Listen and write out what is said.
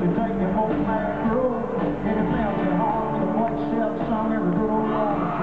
we take the whole back road. Anything else that harms and what shell song every road.